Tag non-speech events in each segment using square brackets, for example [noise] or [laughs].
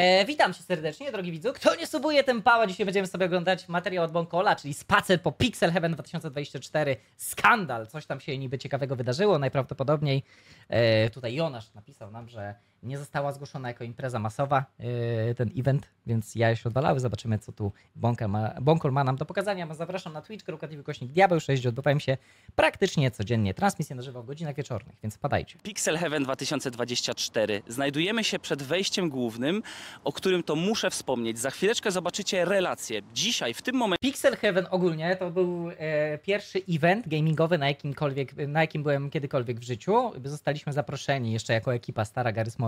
E, witam cię serdecznie, drogi widzu. Kto nie subuje, ten pała. Dzisiaj będziemy sobie oglądać materiał od Bonkola, czyli spacer po Pixel Heaven 2024. Skandal. Coś tam się niby ciekawego wydarzyło. Najprawdopodobniej e, tutaj Jonasz napisał nam, że nie została zgłoszona jako impreza masowa e, ten event, więc ja się odwalały. Zobaczymy, co tu Bonkol ma, Bonkol ma nam do pokazania. Zapraszam na Twitch.tv kośnik Diabeł 6, gdzie odbywają się praktycznie codziennie transmisje na żywo w godzinach wieczornych, więc wpadajcie. Pixel Heaven 2024. Znajdujemy się przed wejściem głównym, o którym to muszę wspomnieć. Za chwileczkę zobaczycie relacje. Dzisiaj, w tym momencie, Pixel Heaven ogólnie to był e, pierwszy event gamingowy, na, jakimkolwiek, na jakim byłem kiedykolwiek w życiu. Zostaliśmy zaproszeni jeszcze jako ekipa Stara Garys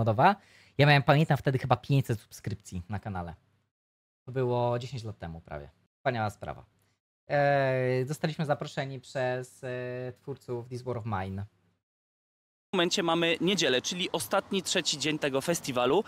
Ja miałem, pamiętam wtedy chyba 500 subskrypcji na kanale. To było 10 lat temu prawie. Wspaniała sprawa. E, zostaliśmy zaproszeni przez e, twórców This War of Mine. W momencie mamy niedzielę, czyli ostatni, trzeci dzień tego festiwalu.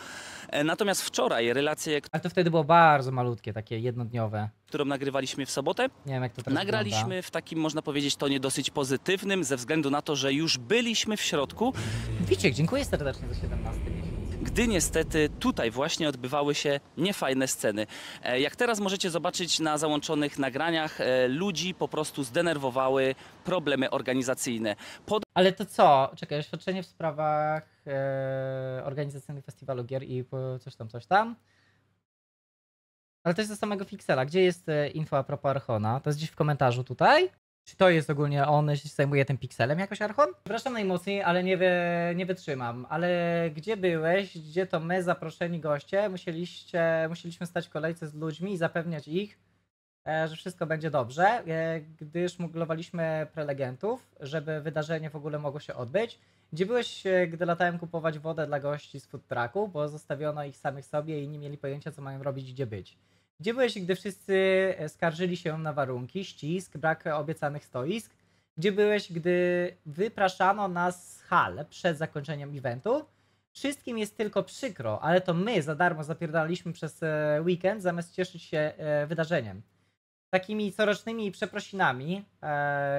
E, Natomiast wczoraj relacje, Ale to wtedy było bardzo malutkie, takie jednodniowe. którą nagrywaliśmy w sobotę, Nie wiem jak to teraz nagraliśmy wygląda. w takim, można powiedzieć, tonie dosyć pozytywnym, ze względu na to, że już byliśmy w środku, Wiciek, dziękuję serdecznie za 17 miesiąc. Gdy niestety tutaj właśnie odbywały się niefajne sceny. E, Jak teraz możecie zobaczyć na załączonych nagraniach, e, ludzi po prostu zdenerwowały problemy organizacyjne. Pod Ale to co? Czekaj, oświadczenie w sprawach e, organizacyjnych festiwalu gier i coś tam, coś tam. Ale to jest do samego Fixela. Gdzie jest e, info a propos Archona? To jest gdzieś w komentarzu tutaj? Czy to jest ogólnie on się zajmuje tym pikselem jakoś Archon? Przepraszam najmocniej, ale nie, wy, nie wytrzymam. Ale gdzie byłeś? Gdzie to my, zaproszeni goście, musieliście, musieliśmy stać w kolejce z ludźmi i zapewniać ich, e, że wszystko będzie dobrze, e, gdyż muglowaliśmy prelegentów, żeby wydarzenie w ogóle mogło się odbyć. Gdzie byłeś, e, gdy latałem kupować wodę dla gości z food trucku, bo zostawiono ich samych sobie i nie mieli pojęcia, co mają robić, gdzie być? Gdzie byłeś, gdy wszyscy e, skarżyli się na warunki, ścisk, brak obiecanych stoisk? Gdzie byłeś, gdy wypraszano nas z hal przed zakończeniem eventu? Wszystkim jest tylko przykro, ale to my za darmo zapierdaliśmy przez e, weekend, zamiast cieszyć się e, wydarzeniem takimi corocznymi przeprosinami,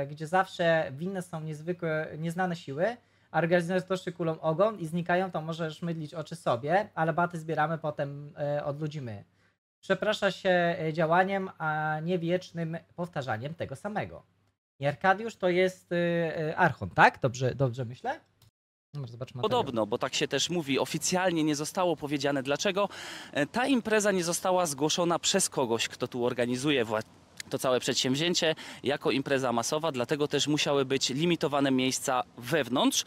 gdzie zawsze winne są niezwykłe, nieznane siły, a organizatorzy kulą ogon i znikają, to możesz mydlić oczy sobie, ale baty zbieramy potem od ludzi my. Przeprasza się e, działaniem, a nie wiecznym powtarzaniem tego samego. I Arkadiusz to jest e, e, Archon, tak? Dobrze, dobrze myślę? Podobno, bo tak się też mówi, oficjalnie nie zostało powiedziane dlaczego. E, Ta impreza nie została zgłoszona przez kogoś, kto tu organizuje to całe przedsięwzięcie jako impreza masowa, dlatego też musiały być limitowane miejsca wewnątrz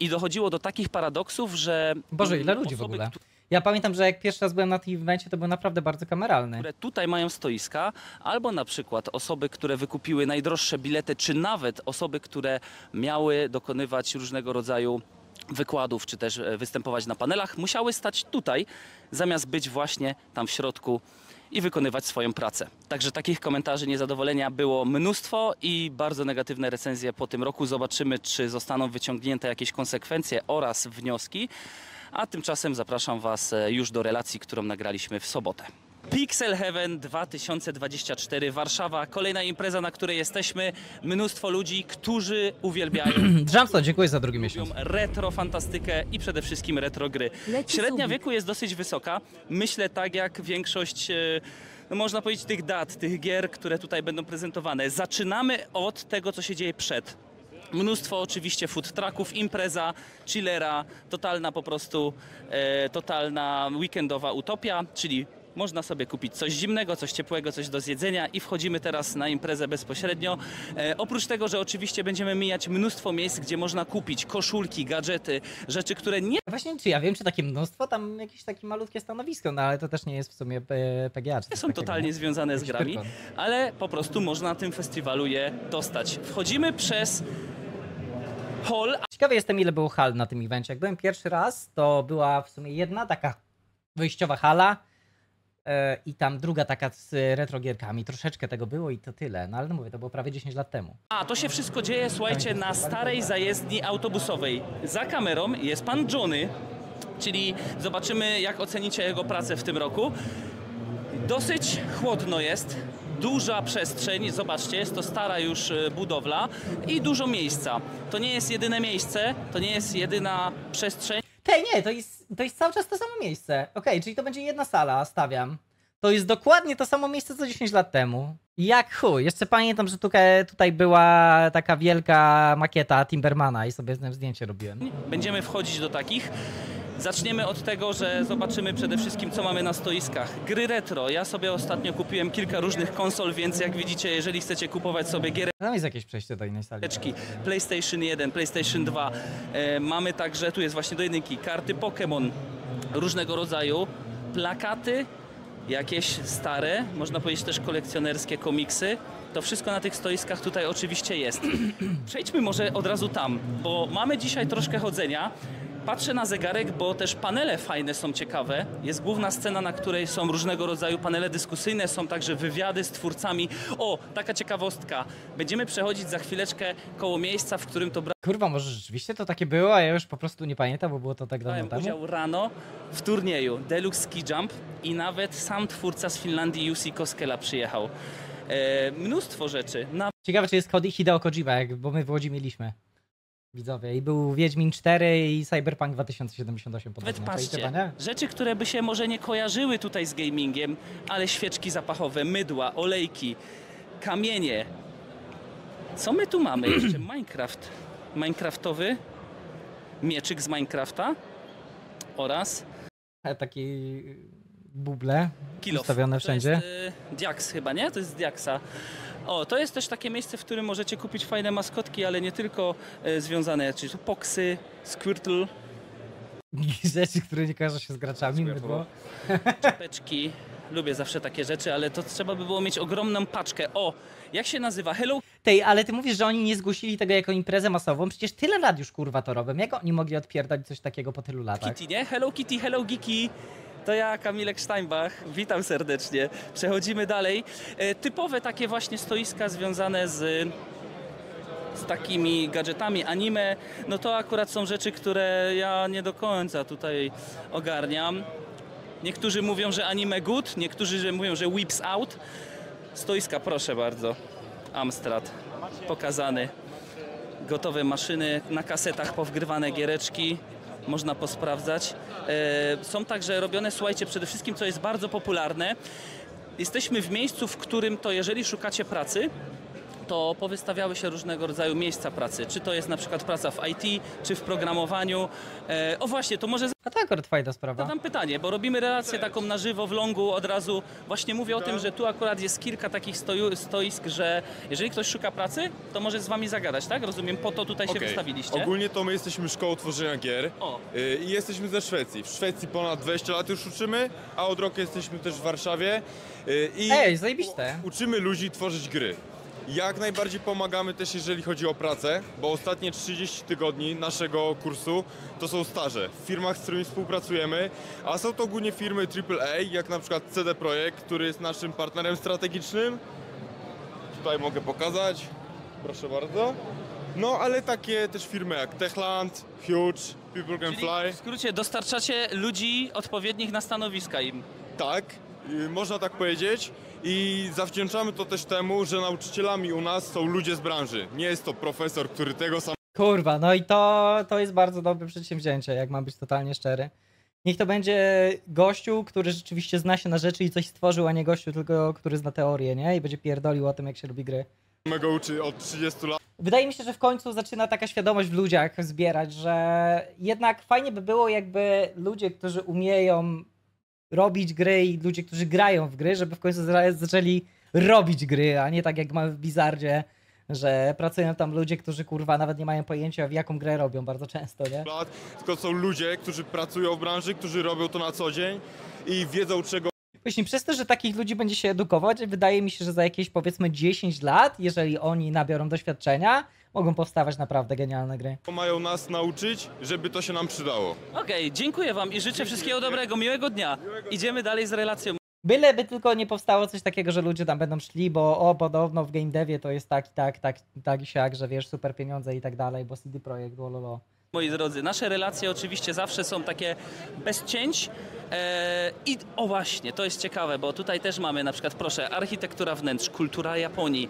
i dochodziło do takich paradoksów, że Boże, ile mm, ludzi w osoby, ogóle? Ja pamiętam, że jak pierwszy raz byłem na tym evencie, to był naprawdę bardzo kameralny. które tutaj mają stoiska, albo na przykład osoby, które wykupiły najdroższe bilety, czy nawet osoby, które miały dokonywać różnego rodzaju wykładów, czy też e, występować na panelach, musiały stać tutaj, zamiast być właśnie tam w środku i wykonywać swoją pracę. Także takich komentarzy niezadowolenia było mnóstwo i bardzo negatywne recenzje po tym roku. Zobaczymy, czy zostaną wyciągnięte jakieś konsekwencje oraz wnioski. A tymczasem zapraszam Was e, już do relacji, którą nagraliśmy w sobotę. Pixel Heaven 2024 Warszawa, kolejna impreza, na której jesteśmy. Mnóstwo ludzi, którzy uwielbiają [clears throat] Drzamstone, dziękuję za drugi miesiąc. retro fantastykę i przede wszystkim retro gry. Średnia wieku jest dosyć wysoka. Myślę tak jak większość, e, no można powiedzieć, tych dat, tych gier, które tutaj będą prezentowane. Zaczynamy od tego, co się dzieje przed. Mnóstwo oczywiście food trucków, impreza, chillera, totalna po prostu, e, totalna weekendowa utopia, czyli można sobie kupić coś zimnego, coś ciepłego, coś do zjedzenia i wchodzimy teraz na imprezę bezpośrednio. E, oprócz tego, że oczywiście będziemy mijać mnóstwo miejsc, gdzie można kupić koszulki, gadżety, rzeczy, które nie Właśnie, czy ja wiem, czy takie mnóstwo, tam jakieś takie malutkie stanowisko, no ale to też nie jest w sumie e, PGA. Czy coś są takiego, totalnie nie? związane z grami, [laughs] ale po prostu można na tym festiwalu je dostać. Wchodzimy przez hall, Ciekawy jestem, ile było hal na tym evencie. Jak byłem pierwszy raz, to była w sumie jedna taka wyjściowa hala e, i tam druga taka z retrogierkami. Troszeczkę tego było i to tyle. No ale no mówię, to było prawie 10 lat temu. A to się wszystko dzieje, słuchajcie, na starej zajezdni autobusowej. Za kamerą jest pan Johnny, czyli zobaczymy, jak ocenicie jego pracę w tym roku. Dosyć chłodno jest, duża przestrzeń, zobaczcie, jest to stara już e, budowla i dużo miejsca. To nie jest jedyne miejsce, to nie jest jedyna przestrzeń. Okej, nie, to jest, to jest cały czas to samo miejsce. Okej, czyli to będzie jedna sala, stawiam. To jest dokładnie to samo miejsce co 10 lat temu. Jak chuj. Jeszcze pamiętam, że tutaj, tutaj była taka wielka makieta Timbermana i sobie z nim zdjęcie robiłem. Będziemy wchodzić do takich. Zaczniemy od tego, że zobaczymy przede wszystkim, co mamy na stoiskach. Gry retro. Ja sobie ostatnio kupiłem kilka różnych konsol, więc jak widzicie, jeżeli chcecie kupować sobie Tam jest jakieś przejście do innej sali. PlayStation 1, PlayStation 2, e, mamy także, tu jest właśnie do jedynki, karty Pokémon różnego rodzaju, plakaty, jakieś stare, można powiedzieć też kolekcjonerskie komiksy. To wszystko na tych stoiskach tutaj oczywiście jest. [clears throat] Przejdźmy może od razu tam, bo mamy dzisiaj troszkę chodzenia. Patrzę na zegarek, bo też panele fajne są ciekawe. Jest główna scena, na której są różnego rodzaju panele dyskusyjne, są także wywiady z twórcami. O, taka ciekawostka. Będziemy przechodzić za chwileczkę koło miejsca, w którym to Kurwa, może rzeczywiście to takie było, a ja już po prostu nie pamiętam, bo było to tak dawno brałem temu. udział rano w turnieju Deluxe Ski Jump i nawet sam twórca z Finlandii Jussi Koskela przyjechał. E, mnóstwo rzeczy. Na Ciekawe, czy jest Hideo Kojima, jak, bo my w Łodzi mieliśmy. Widzowie. I był Wiedźmin 4 i Cyberpunk 2078 Nawet podobno. Czajcie, patrzcie, panie? rzeczy, które by się może nie kojarzyły tutaj z gamingiem, ale świeczki zapachowe, mydła, olejki, kamienie. Co my tu mamy [clears throat] jeszcze? Minecraft. Minecraftowy mieczyk z Minecrafta oraz E, Taki buble Kilof. ustawione wszędzie. To jest y, chyba, nie? To jest z Diaxa. O, to jest też takie miejsce, w którym możecie kupić fajne maskotki, ale nie tylko y, związane, czyli Poxy, Squirtle, Rzeczy, które nie kojarzą się z graczami. Mydło. czapeczki. Lubię zawsze takie rzeczy, ale to trzeba by było mieć ogromną paczkę. O, jak się nazywa? Hello Tej, ale ty mówisz, że oni nie zgłosili tego jako imprezę masową. Przecież tyle lat już kurwa to robią. Jak oni mogli odpierdać coś takiego po tylu latach? Kitty, nie? Hello Kitty, Hello Geeky. To ja, Kamilek Steinbach. Witam serdecznie. Przechodzimy dalej. E, typowe takie właśnie stoiska związane z z takimi gadżetami anime, no to akurat są rzeczy, które ja nie do końca tutaj ogarniam. Niektórzy mówią, że anime good, niektórzy mówią, że whips out. Stoiska, proszę bardzo. Amstrad pokazany. Gotowe maszyny, na kasetach powgrywane giereczki. Można posprawdzać. E, są także robione, słuchajcie, przede wszystkim, co jest bardzo popularne. Jesteśmy w miejscu, w którym to jeżeli szukacie pracy, to powystawiały się różnego rodzaju miejsca pracy. Czy to jest na przykład praca w IT, czy w programowaniu. E, o właśnie, to może A to akurat fajna sprawa. zadam pytanie, bo robimy relację taką na żywo w longu od razu. Właśnie mówię o tym, że tu akurat jest kilka takich stoju, stoisk, że jeżeli ktoś szuka pracy, to może z wami zagadać, tak? Rozumiem, po to tutaj się Okej. wystawiliście. Ogólnie to my jesteśmy szkołą tworzenia gier O. y, i jesteśmy ze Szwecji. W Szwecji ponad 20 lat już uczymy, a od roku jesteśmy też w Warszawie y, i Ej, zajebiste. uczymy ludzi tworzyć gry. Jak najbardziej pomagamy też jeżeli chodzi o pracę, bo ostatnie 30 tygodni naszego kursu to są staże w firmach, z którymi współpracujemy, a są to ogólnie firmy AAA, jak na przykład CD Projekt, który jest naszym partnerem strategicznym. Tutaj mogę pokazać, proszę bardzo. No, ale takie też firmy jak Techland, Huge, People Can Czyli Fly. w skrócie dostarczacie ludzi odpowiednich na stanowiska im. Tak, y, można tak powiedzieć. I zawdzięczamy to też temu, że nauczycielami u nas są ludzie z branży. Nie jest to profesor, który tego sam Kurwa, no i to, to jest bardzo dobre przedsięwzięcie, jak mam być totalnie szczery. Niech to będzie gościu, który rzeczywiście zna się na rzeczy i coś stworzył, a nie gościu tylko, który zna teorię, nie? I będzie pierdolił o tym, jak się robi gry. go uczy od 30 lat. Wydaje mi się, że w końcu zaczyna taka świadomość w ludziach zbierać, że jednak fajnie by było, jakby ludzie, którzy umieją robić gry i ludzie, którzy grają w gry, żeby w końcu za- zaczęli robić gry, a nie tak jak mamy w Bizardzie, że pracują tam ludzie, którzy kurwa nawet nie mają pojęcia w jaką grę robią bardzo często, nie? tylko są ludzie, którzy pracują w branży, którzy robią to na co dzień i wiedzą czego Właśnie przez to, że takich ludzi będzie się edukować, wydaje mi się, że za jakieś powiedzmy 10 lat, jeżeli oni nabiorą doświadczenia, mogą powstawać naprawdę genialne gry. mają nas nauczyć, żeby to się nam przydało. Okej, dziękuję wam i życzę wszystkiego dobrego, miłego dnia. Idziemy dalej z relacją. Byleby tylko nie powstało coś takiego, że ludzie tam będą szli, bo o, podobno w game devie to jest tak, tak, tak, tak i siak, że wiesz, super pieniądze i tak dalej, bo CD Projekt, lololo. Moi drodzy, nasze relacje oczywiście zawsze są takie bez cięć. Eee, I o właśnie, to jest ciekawe, bo tutaj też mamy na przykład, proszę, architektura wnętrz, kultura Japonii.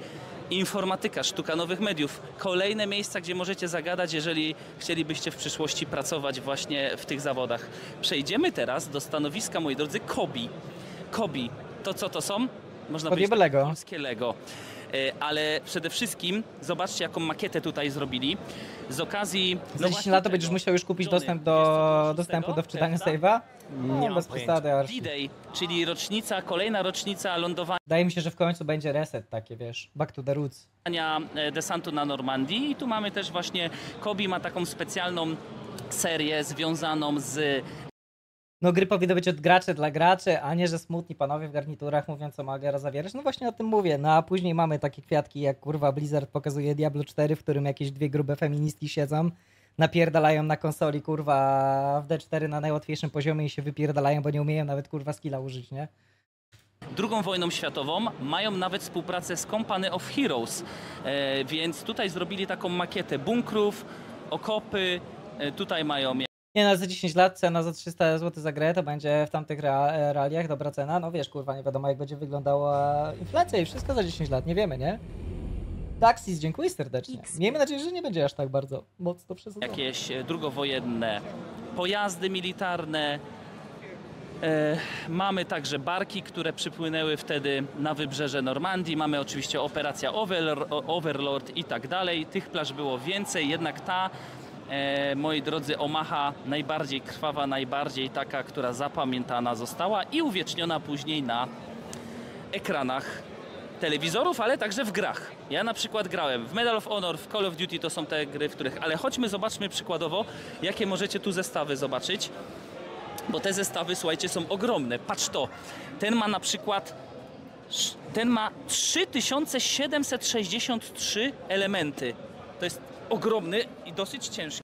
informatyka, sztuka nowych mediów. Kolejne miejsca, gdzie możecie zagadać, jeżeli chcielibyście w przyszłości pracować właśnie w tych zawodach. Przejdziemy teraz do stanowiska, moi drodzy, Kobi. Kobi, to co to są? Można powiedzieć Lego. polskie Lego. E, Ale przede wszystkim zobaczcie, jaką makietę tutaj zrobili. Z okazji. Za no 10 właśnie lat będziesz musiał już kupić dostęp do, dostępu do wczytania save'a? Nie No, bez przesady. D-Day, czyli rocznica, kolejna rocznica lądowania Wydaje mi się, że w końcu będzie reset takie, wiesz, back to the roots. e, desantu na Normandii. I tu mamy też właśnie, Kobi ma taką specjalną serię związaną z No gry powinny być od graczy dla graczy, a nie, że smutni panowie w garniturach mówią, co ma gra zawierać. No właśnie o tym mówię. No a później mamy takie kwiatki, jak kurwa Blizzard pokazuje Diablo 4, w którym jakieś dwie grube feministki siedzą, napierdalają na konsoli, kurwa, w D4 na najłatwiejszym poziomie i się wypierdalają, bo nie umieją nawet, kurwa, skilla użyć, nie? II wojną światową, mają nawet współpracę z Company of Heroes, e, więc tutaj zrobili taką makietę bunkrów, okopy, e, tutaj mają Nie no, za 10 lat cena za 300 zł za grę to będzie w tamtych rea- realiach dobra cena. No wiesz, kurwa, nie wiadomo jak będzie wyglądała inflacja i wszystko za 10 lat, nie wiemy, nie? Taxis, dziękuję serdecznie. Miejmy nadzieję, że nie będzie aż tak bardzo mocno przesadzone. jakieś e, drugowojenne pojazdy militarne. E, Mamy także barki, które przypłynęły wtedy na wybrzeże Normandii. Mamy oczywiście operacja Overlord i tak dalej. Tych plaż było więcej, jednak ta, e, moi drodzy, Omaha najbardziej krwawa, najbardziej taka, która zapamiętana została i uwieczniona później na ekranach telewizorów, ale także w grach. Ja na przykład grałem w Medal of Honor, w Call of Duty, to są te gry, w których... Ale chodźmy, zobaczmy przykładowo, jakie możecie tu zestawy zobaczyć. Bo te zestawy, słuchajcie, są ogromne. Patrz to. Ten ma na przykład... Ten ma 3763 elementy. To jest ogromny i dosyć ciężki.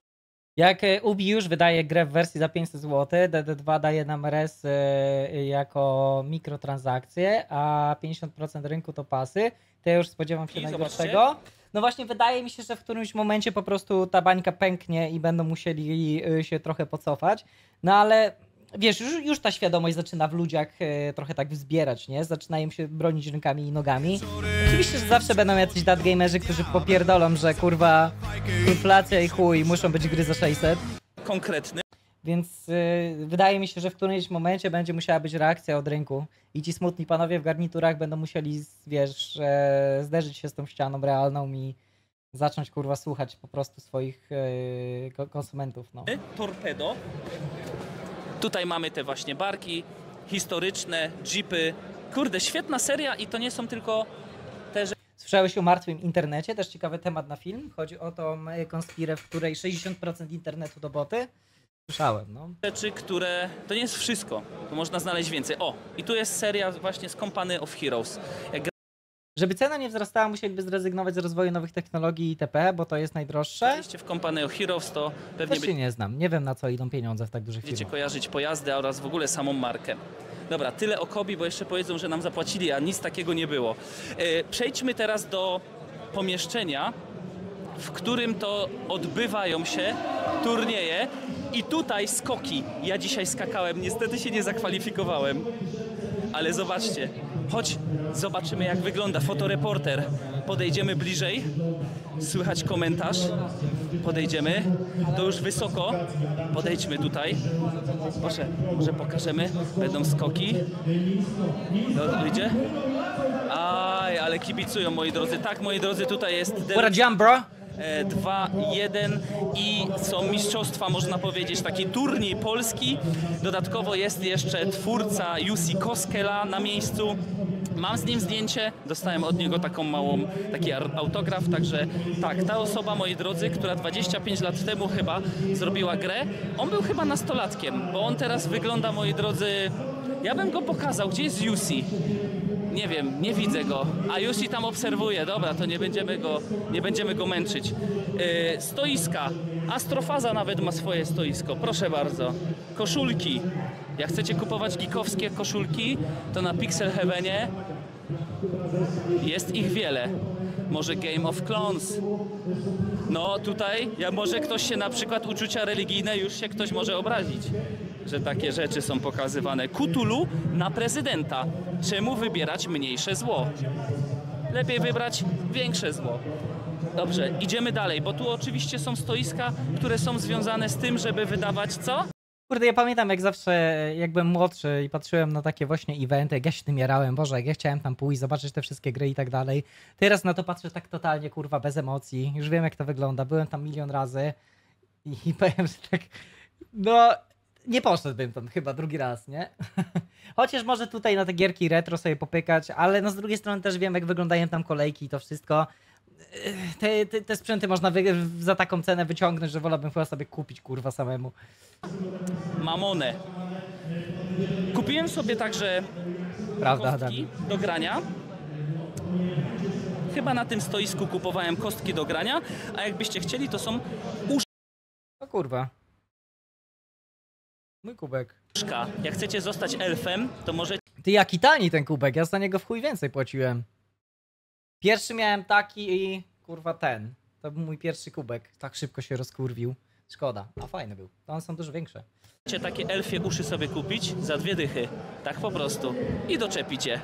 Jak e, Ubi już wydaje grę w wersji za 500 zł, DD2 daje nam res e, jako mikrotransakcje, a 50% rynku to pasy, to ja już spodziewam się I najgorszego. No właśnie wydaje mi się, że w którymś momencie po prostu ta bańka pęknie i będą musieli e, się trochę pocofać. No ale wiesz, już, już ta świadomość zaczyna w ludziach e, trochę tak wzbierać, nie? Zaczynają się bronić rękami i nogami. Oczywiście, że zawsze będą jacyś datgamerzy, którzy popierdolą, że kurwa inflacja i chuj, muszą być gry za 600. Konkretny. Więc y, wydaje mi się, że w którymś momencie będzie musiała być reakcja od rynku i ci smutni panowie w garniturach będą musieli, wiesz, e, zderzyć się z tą ścianą realną i zacząć kurwa słuchać po prostu swoich e, ko- konsumentów. No. torpedo. Tutaj mamy te właśnie barki historyczne, jeepy. Kurde, świetna seria i to nie są tylko te Słyszałeś o martwym internecie? Też ciekawy temat na film. Chodzi o tą e, konspirę, w której 60% internetu to boty. Słyszałem, no. rzeczy, które... To nie jest wszystko, bo można znaleźć więcej. O, i tu jest seria właśnie z Company of Heroes. Jak Żeby cena nie wzrastała, musieliby zrezygnować z rozwoju nowych technologii itp., bo to jest najdroższe. graliście w Company of Heroes, to pewnie Też się nie znam. Nie wiem, na co idą pieniądze w tak dużych firmach. kojarzyć pojazdy oraz w ogóle samą markę. Dobra, tyle o Kobi, bo jeszcze powiedzą, że nam zapłacili, a nic takiego nie było. E, Przejdźmy teraz do pomieszczenia, w którym to odbywają się turnieje i tutaj skoki. Ja dzisiaj skakałem, niestety się nie zakwalifikowałem, ale zobaczcie. Chodź, zobaczymy jak wygląda fotoreporter. Podejdziemy bliżej, słychać komentarz. Podejdziemy, to już wysoko. Podejdźmy tutaj. Proszę, może pokażemy. Będą skoki. No, idzie? Aj, ale kibicują moi drodzy. Tak, moi drodzy, tutaj jest What a jump, bro! E, 2-1 i są mistrzostwa, można powiedzieć, taki turniej polski. Dodatkowo jest jeszcze twórca Jussi Koskela na miejscu. Mam z nim zdjęcie, dostałem od niego taką małą, taki autograf, także tak, ta osoba, moi drodzy, która 25 lat temu chyba zrobiła grę, on był chyba nastolatkiem, bo on teraz wygląda, moi drodzy, ja bym go pokazał, gdzie jest Jussi? Nie wiem, nie widzę go. A Jussi tam obserwuje. Dobra, to nie będziemy go, nie będziemy go męczyć. Yy, stoiska. Astrofaza nawet ma swoje stoisko. Proszę bardzo. Koszulki. Jak chcecie kupować geekowskie koszulki, to na Pixel Heavenie jest ich wiele. Może Game of Clones. No tutaj, ja może ktoś się na przykład uczucia religijne już się ktoś może obrazić, że takie rzeczy są pokazywane. Kutulu na prezydenta. Czemu wybierać mniejsze zło? lepiej wybrać większe zło. Dobrze, idziemy dalej, bo tu oczywiście są stoiska, które są związane z tym, żeby wydawać co? Kurde, ja pamiętam jak zawsze, jak byłem młodszy i patrzyłem na takie właśnie eventy, jak ja się tym jarałem, Boże, jak ja chciałem tam pójść, zobaczyć te wszystkie gry i tak dalej. Teraz na to patrzę tak totalnie, kurwa, bez emocji. Już wiem jak to wygląda, byłem tam milion razy i, powiem, że tak, no, nie poszedłbym tam chyba drugi raz, nie? [laughs] Chociaż może tutaj na te gierki retro sobie popykać, ale no z drugiej strony też wiem jak wyglądają tam kolejki i to wszystko. Te, te, te sprzęty można wy, za taką cenę wyciągnąć, że wolałbym chyba sobie kupić, kurwa, samemu. Mamonę. Kupiłem sobie także Prawda, kostki do grania. Chyba na tym stoisku kupowałem kostki do grania, a jakbyście chcieli, to są O kurwa. Mój kubek. Jak chcecie zostać elfem, to możecie Ty jaki tani ten kubek, ja za niego w chuj więcej płaciłem. Pierwszy miałem taki i kurwa ten. To był mój pierwszy kubek. Tak szybko się rozkurwił. Szkoda, a fajny był. To one są dużo większe. takie elfie uszy sobie kupić za dwie dychy. Tak po prostu. I doczepicie.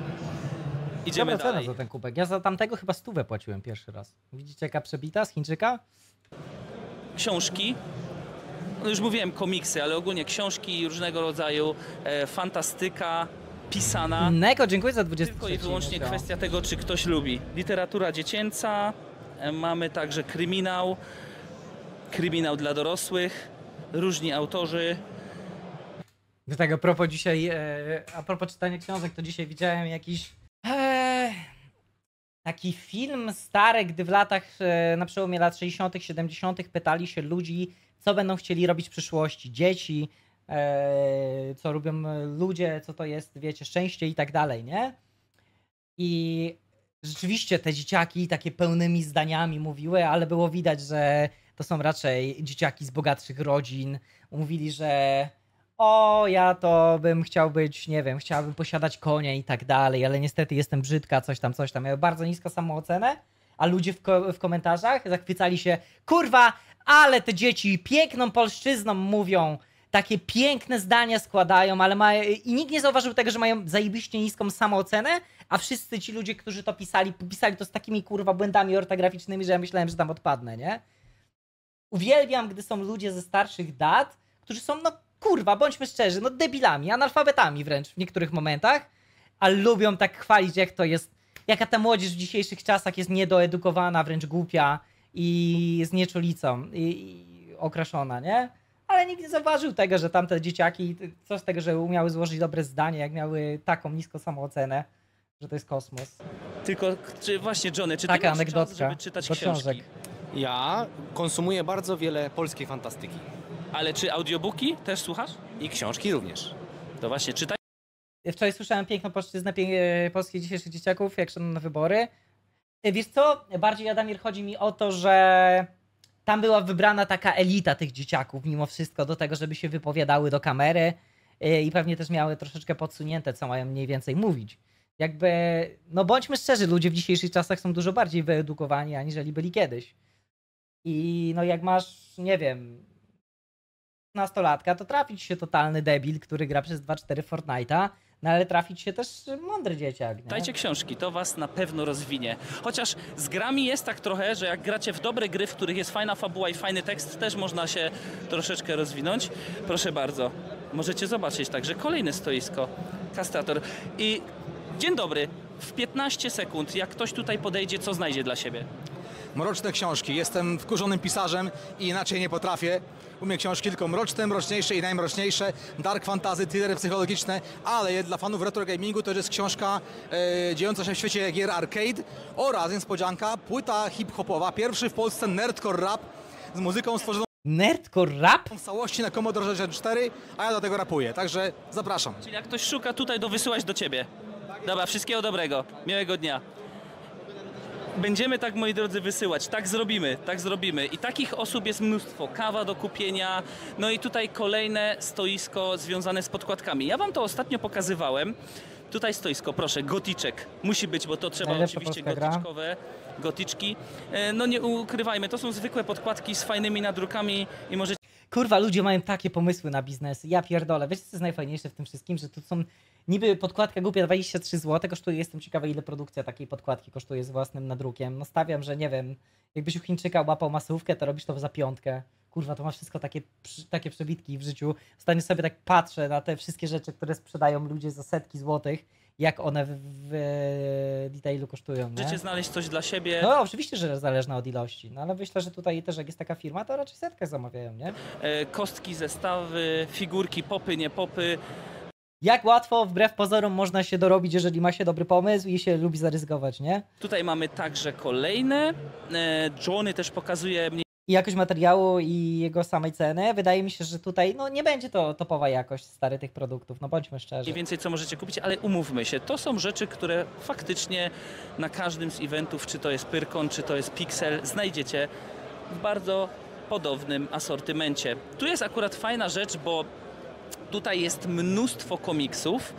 Idziemy Dobra cena dalej. za ten kubek. Ja za tamtego chyba stówę płaciłem pierwszy raz. Widzicie jaka przebita z Chińczyka? książki. No już mówiłem komiksy, ale ogólnie książki różnego rodzaju, e, fantastyka pisana. Neko, dziękuję za 20 Tylko i wyłącznie kwestia tego, czy ktoś lubi. Literatura dziecięca, e, mamy także kryminał, kryminał dla dorosłych, różni autorzy. Do tego a propos dzisiaj, e, a propos czytania książek, to dzisiaj widziałem jakiś e, taki film stary, gdy w latach, e, na przełomie lat 60., 70. pytali się ludzi, co będą chcieli robić w przyszłości. Dzieci, e, co robią ludzie, co to jest, wiecie, szczęście i tak dalej, nie? I rzeczywiście te dzieciaki takie pełnymi zdaniami mówiły, ale było widać, że to są raczej dzieciaki z bogatszych rodzin. Mówili, że o, ja to bym chciał być, nie wiem, chciałbym posiadać konie i tak dalej, ale niestety jestem brzydka, coś tam, coś tam. Miały bardzo niską samoocenę, a ludzie w, ko- w komentarzach zachwycali się, kurwa, ale te dzieci piękną polszczyzną mówią, takie piękne zdania składają, ale i nikt nie zauważył tego, że mają zajebiście niską samoocenę, a wszyscy ci ludzie, którzy to pisali, pisali to z takimi kurwa błędami ortograficznymi, że ja myślałem, że tam odpadnę, nie? Uwielbiam, gdy są ludzie ze starszych dat, którzy są, no kurwa, bądźmy szczerzy, no debilami, analfabetami wręcz w niektórych momentach, a lubią tak chwalić, jak to jest, jaka ta młodzież w dzisiejszych czasach jest niedoedukowana, wręcz głupia i z nieczulicą i, i okraszona, nie? Ale nikt nie zauważył tego, że tamte dzieciaki, co z tego, że umiały złożyć dobre zdanie, jak miały taką niską samoocenę, że to jest kosmos. Tylko, czy właśnie Johnny, czy ty Taka masz czas, anegdotka żeby czytać do książki? książek. Ja konsumuję bardzo wiele polskiej fantastyki. Ale czy audiobooki też słuchasz? I książki również. To właśnie, czytaj Wczoraj słyszałem piękną płaszczyznę pie- polskich dzisiejszych dzieciaków, jak szedłem na wybory. E, Wiesz co? Bardziej, Adamir, chodzi mi o to, że tam była wybrana taka elita tych dzieciaków, mimo wszystko, do tego, żeby się wypowiadały do kamery e, i pewnie też miały troszeczkę podsunięte, co mają mniej więcej mówić. Jakby, no bądźmy szczerzy, ludzie w dzisiejszych czasach są dużo bardziej wyedukowani, aniżeli byli kiedyś. I no jak masz, nie wiem, nastolatka, to trafić się totalny debil, który gra przez 2-4 Fortnite'a, no ale trafić się też mądry dzieciak, nie? Czytajcie książki, to was na pewno rozwinie. Chociaż z grami jest tak trochę, że jak gracie w dobre gry, w których jest fajna fabuła i fajny tekst, też można się troszeczkę rozwinąć. Proszę bardzo, możecie zobaczyć także kolejne stoisko, kastrator. I dzień dobry, w 15 sekund, jak ktoś tutaj podejdzie, co znajdzie dla siebie? Mroczne książki. Jestem wkurzonym pisarzem i inaczej nie potrafię. Umiem książki tylko mroczne, mroczniejsze i najmroczniejsze. Dark fantasy, thrillery psychologiczne, ale dla fanów retro gamingu to jest książka e, dziejąca się w świecie gier arcade oraz niespodzianka, płyta hip-hopowa, pierwszy w Polsce nerdcore rap z muzyką stworzoną Nerdcore rap? w całości na Commodore 64, a ja do tego rapuję. Także zapraszam. Czyli jak ktoś szuka tutaj, to wysyłać do ciebie. Dobra, wszystkiego dobrego, miłego dnia. Będziemy tak, moi drodzy, wysyłać. Tak zrobimy, tak zrobimy. I takich osób jest mnóstwo. Kawa do kupienia. No i tutaj kolejne stoisko związane z podkładkami. Ja wam to ostatnio pokazywałem. Tutaj stoisko, proszę, goticzek. Musi być, bo to trzeba Najlepsza oczywiście polska gra. goticzkowe, goticzki. E, No nie ukrywajmy, to są zwykłe podkładki z fajnymi nadrukami i możecie Kurwa, ludzie mają takie pomysły na biznesy. Ja pierdolę. Wiecie, co jest najfajniejsze w tym wszystkim? Że tu są niby podkładka głupia 23 zł kosztuje. Jestem ciekawy, ile produkcja takiej podkładki kosztuje z własnym nadrukiem. No stawiam, że nie wiem, jakbyś u Chińczyka łapał masówkę, to robisz to za piątkę. Kurwa, to ma wszystko takie, takie przebitki w życiu. Ostatnio sobie tak patrzę na te wszystkie rzeczy, które sprzedają ludzie za setki złotych, jak one w, w detailu kosztują. Nie? Możecie znaleźć coś dla siebie. No oczywiście, że zależna od ilości, no ale myślę, że tutaj też jak jest taka firma, to raczej setkę zamawiają, nie? E, kostki, zestawy, figurki, popy, nie popy. Jak łatwo, wbrew pozorom, można się dorobić, jeżeli ma się dobry pomysł i się lubi zaryzykować, nie? Tutaj mamy także kolejne. E, Johnny też pokazuje mniej I jakość materiału i jego samej ceny, wydaje mi się, że tutaj no nie będzie to topowa jakość stary tych produktów, no bądźmy szczerzy. więcej, co możecie kupić, ale umówmy się, to są rzeczy, które faktycznie na każdym z eventów, czy to jest Pyrkon, czy to jest Pixel, znajdziecie w bardzo podobnym asortymencie. Tu jest akurat fajna rzecz, bo tutaj jest mnóstwo komiksów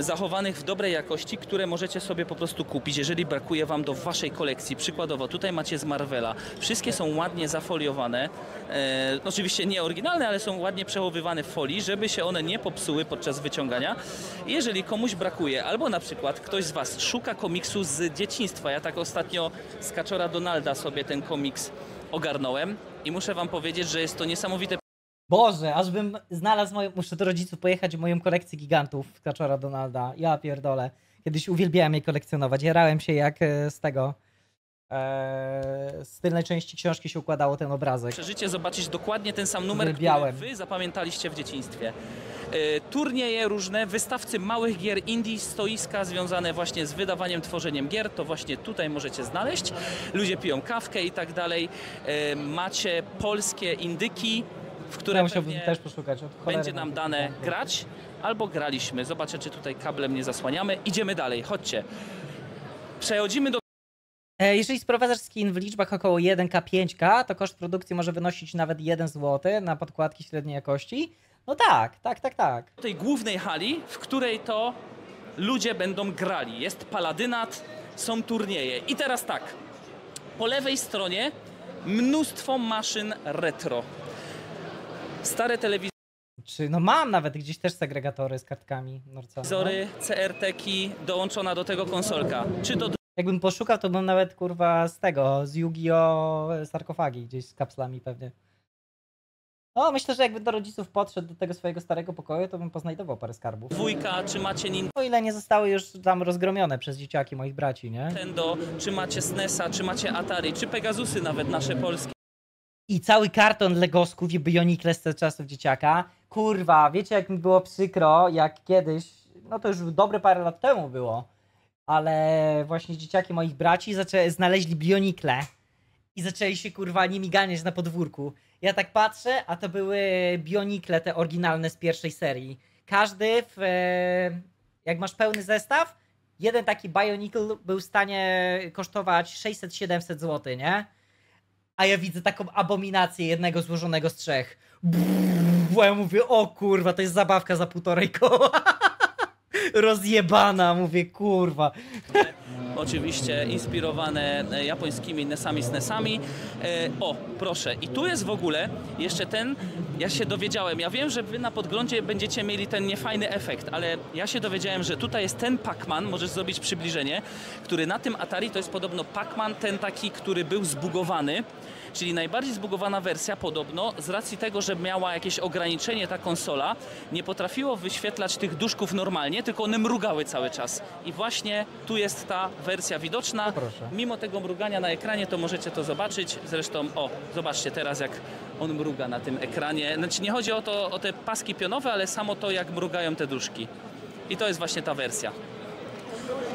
zachowanych w dobrej jakości, które możecie sobie po prostu kupić, jeżeli brakuje Wam do Waszej kolekcji. Przykładowo, tutaj macie z Marvela. Wszystkie są ładnie zafoliowane. E, oczywiście nie oryginalne, ale są ładnie przechowywane w folii, żeby się one nie popsuły podczas wyciągania. Jeżeli komuś brakuje, albo na przykład ktoś z Was szuka komiksu z dzieciństwa. Ja tak ostatnio z Kaczora Donalda sobie ten komiks ogarnąłem i muszę Wam powiedzieć, że jest to niesamowite Boże, aż bym znalazł moją... Muszę do rodziców pojechać moją kolekcję gigantów Kaczora Donalda. Ja pierdolę. Kiedyś uwielbiałem je kolekcjonować. Jarałem się jak e, z tego... E, z tylnej części książki się układało ten obrazek. przeżycie zobaczyć dokładnie ten sam numer, Uwielbiałem. który wy zapamiętaliście w dzieciństwie. E, Turnieje różne, wystawcy małych gier indie, stoiska związane właśnie z wydawaniem, tworzeniem gier, to właśnie tutaj możecie znaleźć. Ludzie piją kawkę i tak dalej. E, Macie polskie indyki, w które musiałbym też poszukać. Będzie nam dane grać, albo graliśmy. Zobaczę, czy tutaj kablem nie zasłaniamy. Idziemy dalej, chodźcie. Przechodzimy do E, Jeżeli sprowadzasz skin w liczbach około 1K, 5K, to koszt produkcji może wynosić nawet 1 zł na podkładki średniej jakości. No tak, tak, tak, tak. tej głównej hali, w której to ludzie będą grali. Jest paladynat, są turnieje. I teraz tak, po lewej stronie mnóstwo maszyn retro. Stare telewizory, Czy, no mam nawet gdzieś też segregatory z kartkami Norca. No. CRT-ki, dołączona do tego konsolka. Czy to Jakbym poszukał, to bym nawet kurwa z tego, z Yu-Gi-Oh! sarkofagi gdzieś z kapslami pewnie. No, myślę, że jakby do rodziców podszedł do tego swojego starego pokoju, to bym poznajdował parę skarbów. dwójka, czy macie O ile nie zostały już tam rozgromione przez dzieciaki moich braci, nie? Nintendo, czy macie SNESa, czy macie Atari, czy Pegasusy nawet nasze polskie. I cały karton Legosków i Bionikle z czasów dzieciaka. Kurwa, wiecie jak mi było przykro, jak kiedyś, no to już dobre parę lat temu było, ale właśnie dzieciaki moich braci zaczę- znaleźli Bionikle i zaczęli się kurwa nimi ganiać na podwórku. Ja tak patrzę, a to były Bionikle te oryginalne z pierwszej serii. Każdy, w, e, jak masz pełny zestaw, jeden taki Bionicle był w stanie kosztować 600-700 zł, nie? A ja widzę taką abominację jednego złożonego z trzech. Brrr, ja mówię, o kurwa, to jest zabawka za półtorej koła. [laughs] Rozjebana, mówię, kurwa. oczywiście inspirowane e, japońskimi nesami z nesami. E, O, proszę. I tu jest w ogóle jeszcze ten, ja się dowiedziałem, ja wiem, że wy na podglądzie będziecie mieli ten niefajny efekt, ale ja się dowiedziałem, że tutaj jest ten Pac-Man, możesz zrobić przybliżenie, który na tym Atari to jest podobno Pac-Man, ten taki, który był zbugowany. Czyli najbardziej zbugowana wersja podobno z racji tego, że miała jakieś ograniczenie ta konsola, nie potrafiło wyświetlać tych duszków normalnie, tylko one mrugały cały czas. I właśnie tu jest ta wersja widoczna. Proszę. Mimo tego mrugania na ekranie to możecie to zobaczyć. Zresztą, o, zobaczcie teraz jak on mruga na tym ekranie. Znaczy nie chodzi o, to, o te paski pionowe, ale samo to jak mrugają te duszki. I to jest właśnie ta wersja.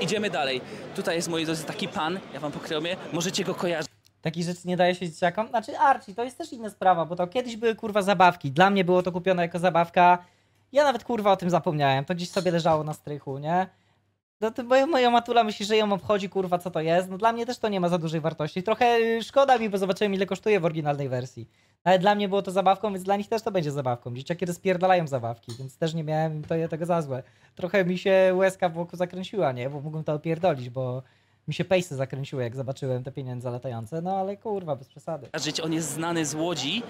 Idziemy dalej. Tutaj jest, moi drodzy, taki pan, ja wam pokryję, możecie go kojarzyć. Takich rzeczy nie daje się dzieciakom. Znaczy, Archie, to jest też inna sprawa, bo to kiedyś były kurwa zabawki. Dla mnie było to kupione jako zabawka. Ja nawet kurwa o tym zapomniałem. To gdzieś sobie leżało na strychu, nie? No to moja, moja matula myśli, że ją obchodzi kurwa co to jest. No dla mnie też to nie ma za dużej wartości. Trochę y, szkoda mi, bo zobaczyłem ile kosztuje w oryginalnej wersji. Ale dla mnie było to zabawką, więc dla nich też to będzie zabawką. Dzieciaki rozpierdalają zabawki, więc też nie miałem to, tego za złe. Trochę mi się łezka w oku zakręciła, nie? Bo mógłbym to opierdolić, bo mi się pejsy zakręciły, jak zobaczyłem te pieniądze latające, no ale kurwa, bez przesady. żyć. On jest znany z Łodzi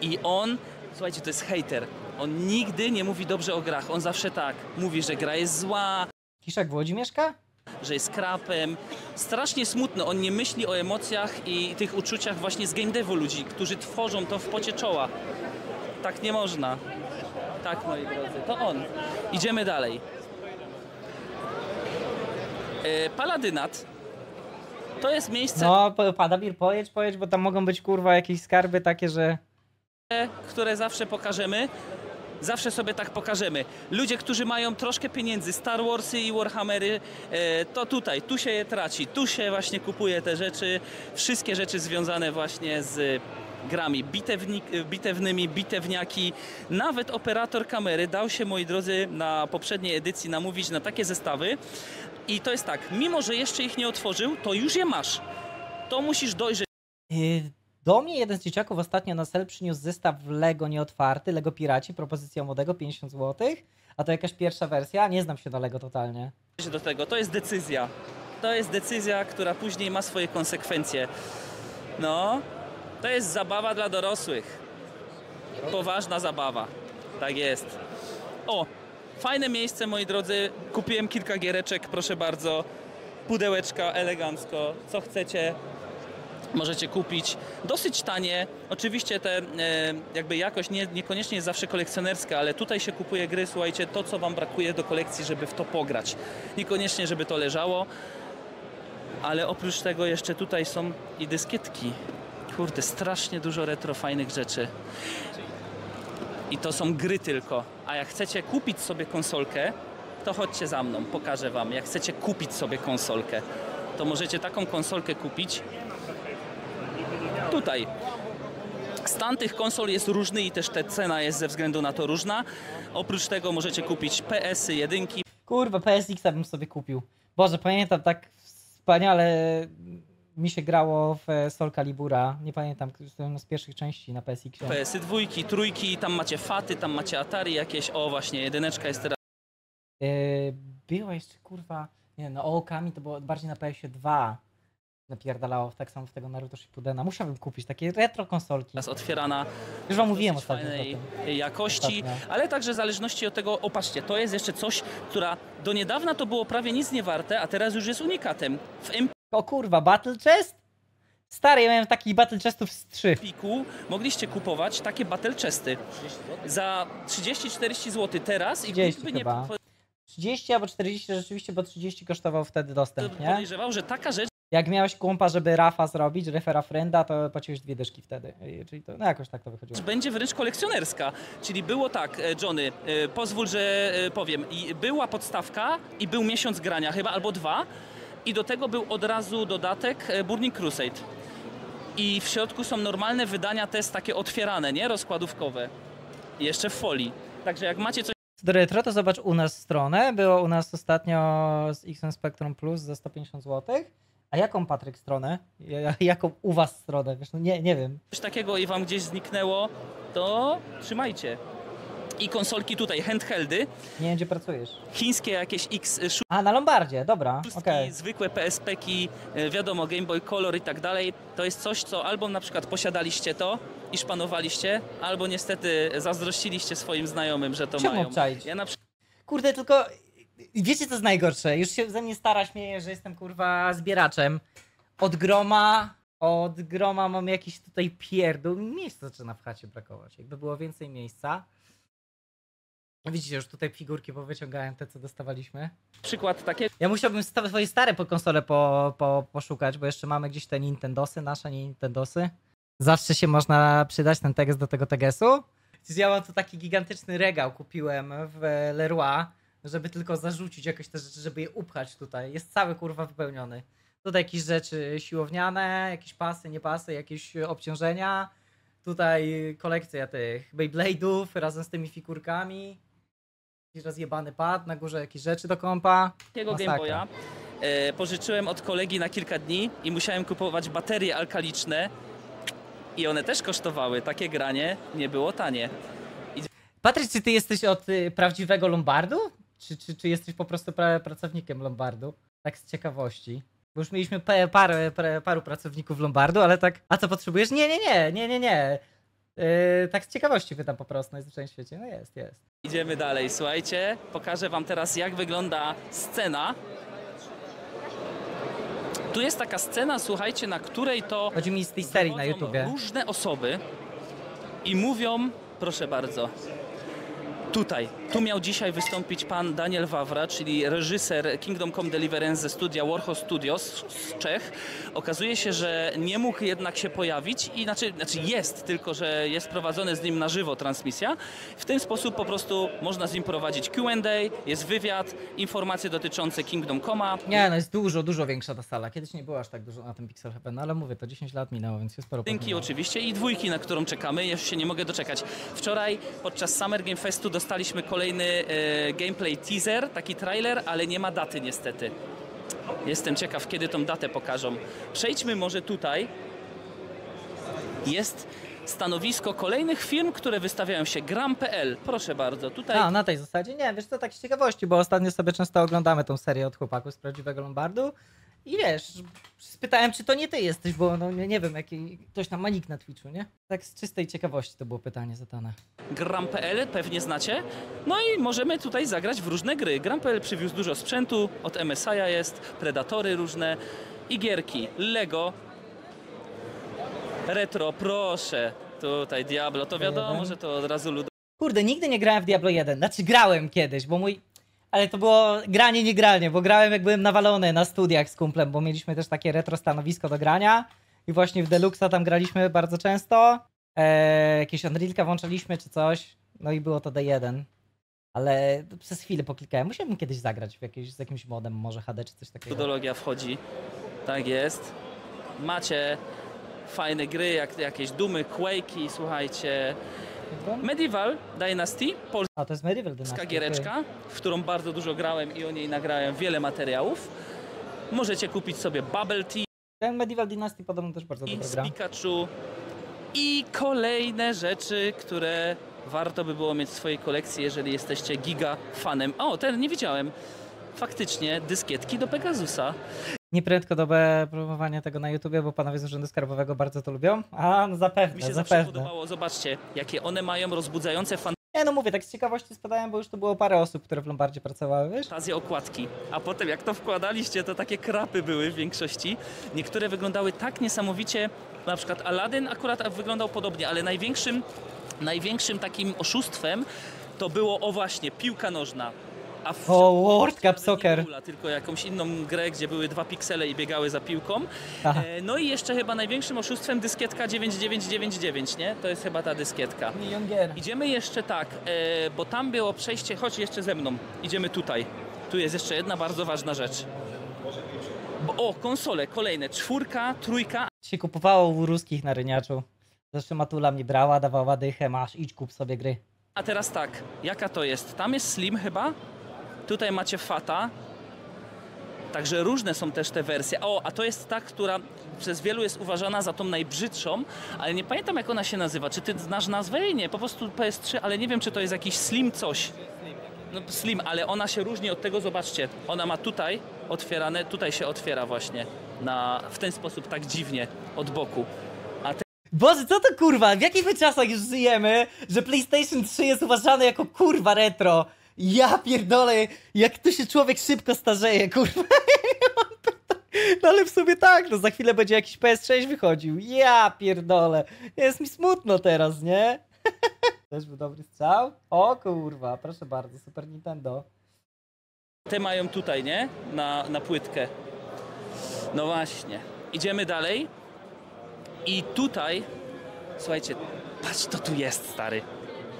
i on, słuchajcie, to jest hater. On nigdy nie mówi dobrze o grach. On zawsze tak mówi, że gra jest zła, Kiszek w Łodzi mieszka? że jest krapem. Strasznie smutno. On nie myśli o emocjach i tych uczuciach właśnie z game devu ludzi, którzy tworzą to w pocie czoła. Tak nie można. Tak, moi drodzy, to on. Idziemy dalej. E, Paladynat to jest miejsce, No, Padabir, pojedź, pojedź, bo tam mogą być kurwa jakieś skarby takie, że... które zawsze pokażemy. Zawsze sobie tak pokażemy. Ludzie, którzy mają troszkę pieniędzy, Star Warsy i Warhammery, e, to tutaj, tu się je traci, tu się właśnie kupuje te rzeczy, wszystkie rzeczy związane właśnie z grami bitewni, bitewnymi, bitewniaki. Nawet operator kamery dał się, moi drodzy, na poprzedniej edycji namówić na takie zestawy. I to jest tak, mimo że jeszcze ich nie otworzył, to już je masz. To musisz dojrzeć Yy, Do mnie jeden z dzieciaków ostatnio na sel przyniósł zestaw Lego nieotwarty, Lego Piraci, propozycja młodego, 50 zł. A to jakaś pierwsza wersja? Nie znam się na Lego totalnie. do tego. To jest decyzja. To jest decyzja, która później ma swoje konsekwencje. No, to jest zabawa dla dorosłych. Poważna zabawa. Tak jest. O, fajne miejsce, moi drodzy. Kupiłem kilka giereczek, proszę bardzo. Pudełeczka elegancko. Co chcecie, możecie kupić. Dosyć tanie. Oczywiście te e, jakby jakość nie, niekoniecznie jest zawsze kolekcjonerska, ale tutaj się kupuje gry, słuchajcie, to co wam brakuje do kolekcji, żeby w to pograć. Niekoniecznie, żeby to leżało. Ale oprócz tego jeszcze tutaj są i dyskietki. Kurde, strasznie dużo retro fajnych rzeczy. I to są gry tylko. A jak chcecie kupić sobie konsolkę, to chodźcie za mną, pokażę wam. Jak chcecie kupić sobie konsolkę, to możecie taką konsolkę kupić tutaj. Stan tych konsol jest różny i też ta cena jest ze względu na to różna. Oprócz tego możecie kupić PS-y, jedynki, Kurwa, PSX bym sobie kupił. Boże, pamiętam tak wspaniale mi się grało w e, Soul Calibura. Nie pamiętam, z pierwszych części na PSX-ie. PS-y dwójki, trójki, tam macie faty, tam macie Atari jakieś, o właśnie, jedyneczka jest teraz Yy, było jeszcze kurwa, nie no, Ookami to było bardziej na PS 2 napierdalało, tak samo w tego Naruto Shippudena. Musiałbym kupić takie retro konsolki. teraz otwierana Już wam mówiłem ostatnio o jakości, Ostatnio. ale także w zależności od tego, o patrzcie, to jest jeszcze coś, która do niedawna to było prawie nic nie warte, a teraz już jest unikatem. W O kurwa, Battle Chest? Stary, ja miałem takich Battle Chestów z 3. Empiku mogliście kupować takie battle chesty za 30-40 zł teraz i 30 nikt by nie chyba. po- 30 albo 40 rzeczywiście, bo 30 kosztował wtedy dostęp, nie? podejrzewał, że taka rzecz Jak miałeś kumpa, żeby Rafa zrobić, refera frienda, to płaciłeś dwie dyszki wtedy. Czyli to, no jakoś tak to wychodziło. będzie wręcz kolekcjonerska. Czyli było tak, e, Johnny, e, pozwól, że e, powiem, była podstawka i był miesiąc grania chyba, albo dwa i do tego był od razu dodatek e, Burning Crusade. I w środku są normalne wydania też takie otwierane, nie? Rozkładówkowe. Jeszcze w folii. Także jak macie coś Co do retro, to zobacz u nas stronę. Było u nas ostatnio z XM Spectrum Plus za 150 zł. A jaką Patryk stronę? Ja- Jaką u was stronę? Wiesz, no nie, nie wiem. takiego i wam gdzieś zniknęło, to trzymajcie. I konsolki tutaj, handheldy, Nie wiem, gdzie pracujesz. chińskie jakieś X A, na Lombardzie, dobra, okej. zwykłe PSP-ki, e, wiadomo, Game Boy Color i tak dalej, to jest coś, co albo na przykład posiadaliście to i szpanowaliście, albo niestety zazdrościliście swoim znajomym, że to Czemu mają. obczaić? Ja na przykład Kurde, tylko wiecie co jest najgorsze? Już się ze mnie stara śmieje, że jestem kurwa zbieraczem. Od groma, od groma mam jakiś tutaj pierdół. Miejsca zaczyna w chacie brakować. Jakby było więcej miejsca. Widzicie, już tutaj figurki powyciągałem te, co dostawaliśmy. przykład takie Ja musiałbym swoje stare po konsole po, po, poszukać, bo jeszcze mamy gdzieś te Nintendosy, nasze Nintendosy. Zawsze się można przydać ten teges do tego tegesu. Ja mam tu taki gigantyczny regał, kupiłem w Leroy, żeby tylko zarzucić jakoś te rzeczy, żeby je upchać tutaj. Jest cały kurwa wypełniony. Tutaj jakieś rzeczy siłowniane, jakieś pasy, nie pasy, jakieś obciążenia. Tutaj kolekcja tych Beyblade'ów razem z tymi figurkami. Jakiś rozjebany pad, na górze jakieś rzeczy do kompa. Masakra. Game Boya e, pożyczyłem od kolegi na kilka dni i musiałem kupować baterie alkaliczne i one też kosztowały. Takie granie nie było tanie. Patryk, czy ty jesteś od y, prawdziwego Lombardu? Czy, czy, czy jesteś po prostu pra, pracownikiem Lombardu? Tak z ciekawości. Bo już mieliśmy parę, paru pracowników Lombardu, ale tak, a co potrzebujesz? Nie, nie, nie, nie, nie, nie. Yy, tak z ciekawości pytam po prostu, najzwyczajniej w świecie. No jest, jest. Idziemy dalej, słuchajcie. Pokażę wam teraz, jak wygląda scena. Tu jest taka scena, słuchajcie, na której to Chodzi mi z tej serii na YouTubie. różne osoby i mówią, proszę bardzo, tutaj, tu miał dzisiaj wystąpić pan Daniel Wawra, czyli reżyser Kingdom Come Deliverance ze studia Warhol Studios z Czech. Okazuje się, że nie mógł jednak się pojawić i znaczy, znaczy jest, tylko że jest prowadzone z nim na żywo transmisja. W ten sposób po prostu można z nim prowadzić Q&A, jest wywiad, informacje dotyczące Kingdom Coma. Nie, no jest dużo, dużo większa ta sala. Kiedyś nie było aż tak dużo na tym Pixel Heaven, no ale mówię, to 10 lat minęło, więc jest sporo pozmieniało. oczywiście i dwójki, na którą czekamy. Już się nie mogę doczekać. Wczoraj podczas Summer Game Festu dostaliśmy kolejny e, gameplay teaser, taki trailer, ale nie ma daty niestety. Jestem ciekaw, kiedy tą datę pokażą. Przejdźmy może tutaj. Jest stanowisko kolejnych firm, które wystawiają się. Gram.pl. Proszę bardzo, tutaj A, na tej zasadzie? Nie, wiesz co, tak z ciekawości, bo ostatnio sobie często oglądamy tą serię od chłopaków z prawdziwego Lombardu i wiesz, spytałem, czy to nie ty jesteś, bo no nie, nie wiem, jaki ktoś tam ma nick na Twitchu, nie? Tak z czystej ciekawości to było pytanie zadane. Gram.pl pewnie znacie. No i możemy tutaj zagrać w różne gry. Gram.pl przywiózł dużo sprzętu, od MSI jest, Predatory różne i gierki. Lego, retro, proszę. Tutaj Diablo, to wiadomo, Jeden. że to od razu lud... Kurde, nigdy nie grałem w Diablo 1, znaczy grałem kiedyś, bo mój... Ale to było granie niegranie, bo grałem jak byłem nawalony na studiach z kumplem, bo mieliśmy też takie retro stanowisko do grania i właśnie w Deluxa tam graliśmy bardzo często. Eee, jakieś Unrealka włączaliśmy czy coś, no i było to D1. Ale przez chwilę poklikałem. Musiałbym kiedyś zagrać w jakieś, z jakimś modem, może HD czy coś takiego. Ludologia wchodzi. Tak jest. Macie fajne gry, jak jakieś Dumy, Quake'i, słuchajcie. Medieval Dynasty, polska A to jest Medieval Dynasty. giereczka, w którą bardzo dużo grałem i o niej nagrałem wiele materiałów. Możecie kupić sobie Bubble Tea, Ten Medieval Dynasty podobno też bardzo dobra gra. Pikachu i kolejne rzeczy, które warto by było mieć w swojej kolekcji, jeżeli jesteście giga fanem. O, ten nie widziałem. Faktycznie dyskietki do Pegasusa. Nieprędko dobre promowanie tego na YouTubie, bo panowie z Urzędu Skarbowego bardzo to lubią. A, no zapewne, Mi się zawsze zapewne. podobało. Zobaczcie, jakie one mają rozbudzające Nie no mówię, tak z ciekawości spadałem, bo już to było parę osób, które w Lombardzie pracowały, wiesz? fantazje okładki. A potem jak to wkładaliście, to takie krapy były w większości. Niektóre wyglądały tak niesamowicie, na przykład Aladdin akurat wyglądał podobnie, ale największym, największym takim oszustwem to było, o właśnie, piłka nożna. A w O, World Cup Soccer. Kula, tylko jakąś inną grę, gdzie były dwa piksele i biegały za piłką. E, no i jeszcze chyba największym oszustwem dyskietka 9999, nie? To jest chyba ta dyskietka. Milion gier. Idziemy jeszcze tak, e, bo tam było przejście, chodź jeszcze ze mną. Idziemy tutaj. Tu jest jeszcze jedna bardzo ważna rzecz. Bo, o, konsole kolejne. Czwórka, trójka, Się kupowało u ruskich na ryniaczu. Zresztą Matula mnie brała, dawała dychę, masz, idź kup sobie gry. a teraz tak. Jaka to jest? Tam jest Slim chyba. Tutaj macie Fata. Także różne są też te wersje. O, a to jest ta, która przez wielu jest uważana za tą najbrzydszą, ale nie pamiętam jak ona się nazywa. Czy ty znasz nazwę? Nie, po prostu PS3, ale nie wiem czy to jest jakiś Slim coś. No Slim, ale ona się różni od tego, zobaczcie. Ona ma tutaj otwierane, tutaj się otwiera właśnie na, w ten sposób tak dziwnie od boku. Boże, co to kurwa? W jakich czasach już żyjemy, że PlayStation 3 jest uważane jako kurwa retro? Ja pierdolę, jak tu się człowiek szybko starzeje, kurwa. [laughs] No ale w sumie tak, no za chwilę będzie jakiś PS6 wychodził. Ja pierdolę. Jest mi smutno teraz, nie? [laughs] Też był dobry strzał? O kurwa, proszę bardzo, Super Nintendo. Te mają tutaj, nie? Na, na płytkę. No właśnie. Idziemy dalej. I tutaj, słuchajcie, patrz, to tu jest, stary.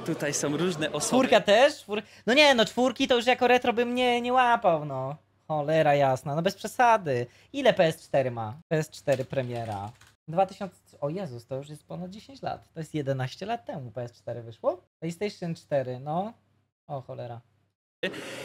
Tutaj są różne osoby. Czwórka też? Czwór... No nie, no czwórki to już jako retro bym nie, nie łapał, no. Cholera jasna, no bez przesady. Ile PS4 ma? PS4 premiera. 2000... O Jezus, to już jest ponad 10 lat. To jest 11 lat temu PS4 wyszło. PlayStation 4, no. O cholera.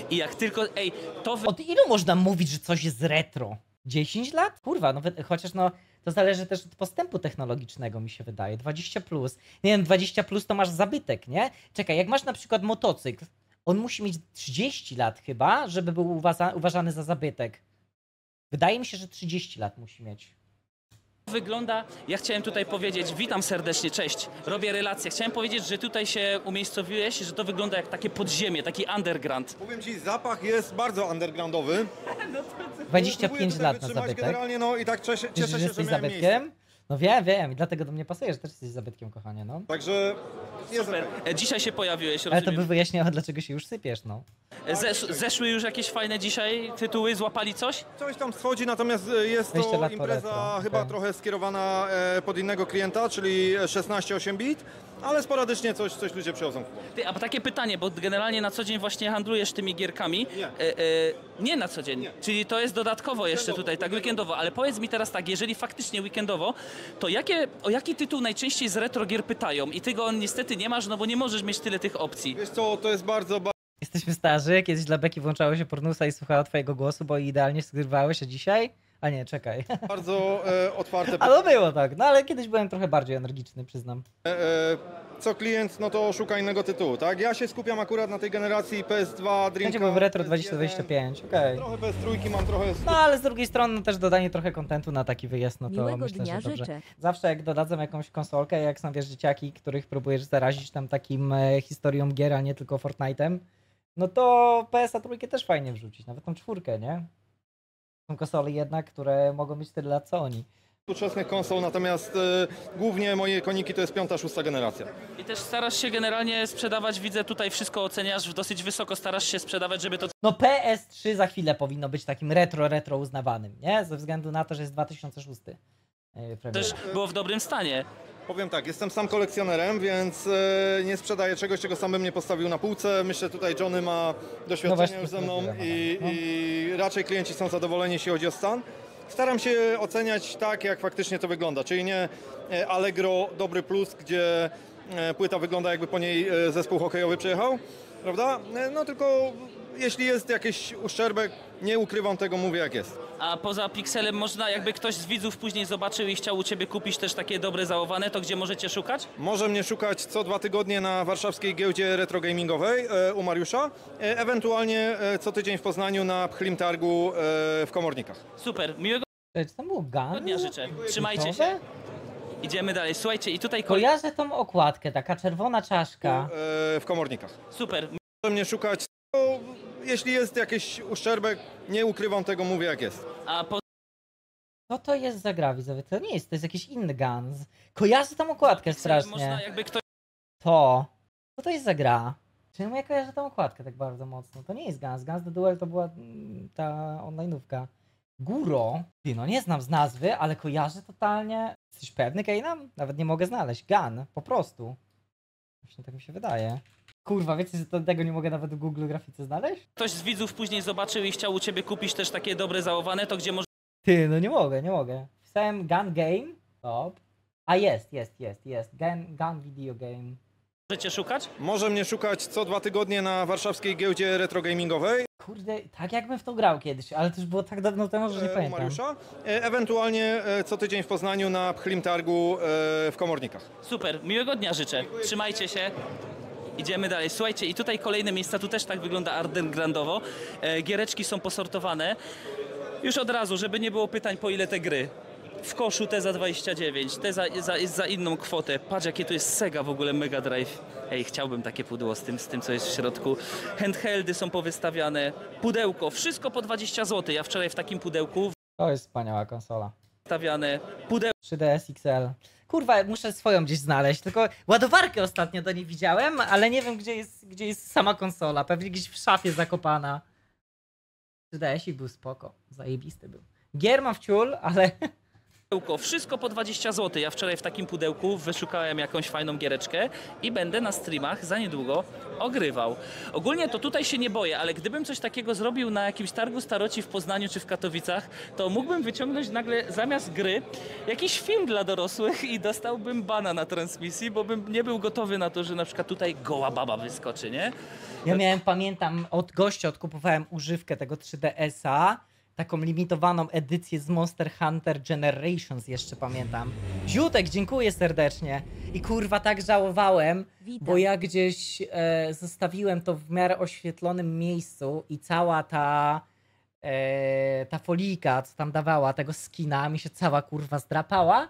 I jak tylko, ej, to wy... Od ilu można mówić, że coś jest retro? 10 lat? Kurwa, no chociaż no to zależy też od postępu technologicznego mi się wydaje. 20 plus. Nie wiem, 20 plus to masz zabytek, nie? Czekaj, jak masz na przykład motocykl, on musi mieć 30 lat chyba, żeby był uważany za zabytek. Wydaje mi się, że 30 lat musi mieć. Wygląda. Ja chciałem tutaj powiedzieć, witam serdecznie, cześć, robię relację. Chciałem powiedzieć, że tutaj się umiejscowiłeś, że to wygląda jak takie podziemie, taki underground. Powiem Ci, zapach jest bardzo undergroundowy. [laughs] 25 Próbuję tutaj lat na zabytek. Generalnie, no i tak cieszę, cieszę że się, że jesteś miałem zabytkiem? No wiem, wiem i dlatego do mnie pasujesz, też jesteś zabytkiem, kochanie, no. Także jest Super. okej. E, Dzisiaj się pojawiłeś, Ale to by wyjaśniało, dlaczego się już sypiesz, no. E, Zesz, zeszły już jakieś fajne dzisiaj tytuły, złapali coś? Coś tam schodzi, natomiast e, jest 20 to lat po impreza retro, chyba okej. trochę skierowana e, pod innego klienta, czyli 16-8 bit, ale sporadycznie coś, coś ludzie przychodzą. Ty, a takie pytanie, bo generalnie na co dzień właśnie handlujesz tymi gierkami. Nie. E, e, nie na co dzień. Czyli to jest dodatkowo jeszcze Weekendowo, tutaj, tak weekendowo. Ale powiedz mi teraz tak, jeżeli faktycznie weekendowo, to jakie, o jaki tytuł najczęściej z retro gier pytają? I ty go niestety nie masz, no bo nie możesz mieć tyle tych opcji. Wiesz co, to jest bardzo, Jesteśmy starzy, kiedyś dla Beki włączało się pornusa i słuchała twojego głosu, bo idealnie zgrywałeś, a dzisiaj? A nie, czekaj. [laughs] bardzo e, otwarte A no było tak, no ale kiedyś byłem trochę bardziej energiczny, przyznam. E, e, co klient, no to szuka innego tytułu, tak? Ja się skupiam akurat na tej generacji PS2, Będzie Dreamcast, był w Retro PS1. 2025, okej. Trochę bez trójki mam trochę... No ale z drugiej strony też dodanie trochę kontentu na taki wyjazd, no to Miłego myślę, dnia że dobrze. życzę. Zawsze jak dodadzą jakąś konsolkę, jak są wiesz dzieciaki, których próbujesz zarazić tam takim e, historią gier, a nie tylko Fortnite'em, no to PSA trójkę też fajnie wrzucić, nawet tą czwórkę, nie? Są konsole jednak, które mogą mieć tyle lat co oni. współczesnych konsol, natomiast e, głównie moje koniki to jest piąta, szósta generacja. I też starasz się generalnie sprzedawać, widzę tutaj wszystko oceniasz dosyć wysoko, starasz się sprzedawać, żeby to No PS3 za chwilę powinno być takim retro, retro uznawanym, nie? Ze względu na to, że jest 2006 e, premier. też było w dobrym stanie. Powiem tak, jestem sam kolekcjonerem, więc e, nie sprzedaję czegoś, czego sam bym nie postawił na półce. Myślę tutaj Johnny ma doświadczenie No już ze mną i, no. i raczej klienci są zadowoleni, jeśli chodzi o stan. Staram się oceniać tak, jak faktycznie to wygląda, czyli nie e, Allegro dobry plus, gdzie e, płyta wygląda jakby po niej zespół hokejowy przyjechał, prawda? No tylko jeśli jest jakiś uszczerbek, nie ukrywam tego, mówię jak jest. A poza Pixelem można, jakby ktoś z widzów później zobaczył i chciał u Ciebie kupić też takie dobre załowane, to gdzie możecie szukać? Może mnie szukać co dwa tygodnie na warszawskiej giełdzie retrogamingowej e, u Mariusza, e, ewentualnie e, co tydzień w Poznaniu na Pchlim Targu e, w Komornikach. Super, miłego Czy tam był Gun? dnia życzę. Trzymajcie się. Idziemy dalej. Słuchajcie, i tutaj kolej... Kojarzę tą okładkę, taka czerwona czaszka. E, w Komornikach. Super. Może mnie szukać, jeśli jest jakiś uszczerbek, nie ukrywam tego, mówię jak jest. A po... Co to jest za gra, widzowie? To nie jest, to jest jakiś inny Guns. Kojarzę tą okładkę strasznie. Można jakby ktoś To. Co to jest za gra? Czemu ja kojarzę tą okładkę tak bardzo mocno? To nie jest Guns. Guns The Duel to była mm, ta online'ówka. Guro? Ty, no nie znam z nazwy, ale kojarzę totalnie. Jesteś pewny, Kejnam? Nawet nie mogę znaleźć. Gun, po prostu. Właśnie tak mi się wydaje. Kurwa, wiecie, że to, tego nie mogę nawet w Google grafice znaleźć? ktoś z widzów później zobaczył i chciał u Ciebie kupić też takie dobre załowane, to gdzie Ty, no nie mogę, nie mogę. Wpisałem Gun Game. Stop. A jest, jest, jest, jest. Gun, gun Video Game. możecie szukać? Może mnie szukać co dwa tygodnie na warszawskiej giełdzie retrogamingowej Kurde, tak jakbym w to grał kiedyś, ale to już było tak dawno temu, że nie e, pamiętam. Mariusza, e, ewentualnie e, co tydzień w Poznaniu na Pchlim Targu e, w Komornikach. Super, miłego dnia życzę. Trzymajcie się. Idziemy dalej. Słuchajcie, i tutaj kolejne miejsca, tu też tak wygląda undergroundowo. E, giereczki są posortowane. Już od razu, żeby nie było pytań, po ile te gry. W koszu te za 29, te za, za, za inną kwotę. Patrz, jakie to jest Sega w ogóle Mega Drive. Ej, chciałbym takie pudło z tym, z tym, co jest w środku. Handheldy są powystawiane. Pudełko, wszystko po 20 zł. Ja wczoraj w takim pudełku To jest wspaniała konsola. wystawiane. Pudełko 3DS XL. Kurwa, muszę swoją gdzieś znaleźć, tylko ładowarkę ostatnio do niej widziałem, ale nie wiem gdzie jest, gdzie jest sama konsola. Pewnie gdzieś w szafie zakopana. 3DS był spoko, zajebisty był. Gier mam w ciul, ale [laughs] Pudełko, wszystko po 20 zł. Ja wczoraj w takim pudełku wyszukałem jakąś fajną giereczkę i będę na streamach za niedługo ogrywał. Ogólnie to tutaj się nie boję, ale gdybym coś takiego zrobił na jakimś targu staroci w Poznaniu czy w Katowicach, to mógłbym wyciągnąć nagle zamiast gry jakiś film dla dorosłych i dostałbym bana na transmisji, bo bym nie był gotowy na to, że na przykład tutaj goła baba wyskoczy, nie? ja miałem, pamiętam, od gościa odkupowałem używkę tego 3DS-a, taką limitowaną edycję z Monster Hunter Generations jeszcze pamiętam. Ziutek, dziękuję serdecznie. I kurwa tak żałowałem, Witam. Bo ja gdzieś e, zostawiłem to w miarę oświetlonym miejscu i cała ta e, ta folika, co tam dawała, tego skina, mi się cała kurwa zdrapała.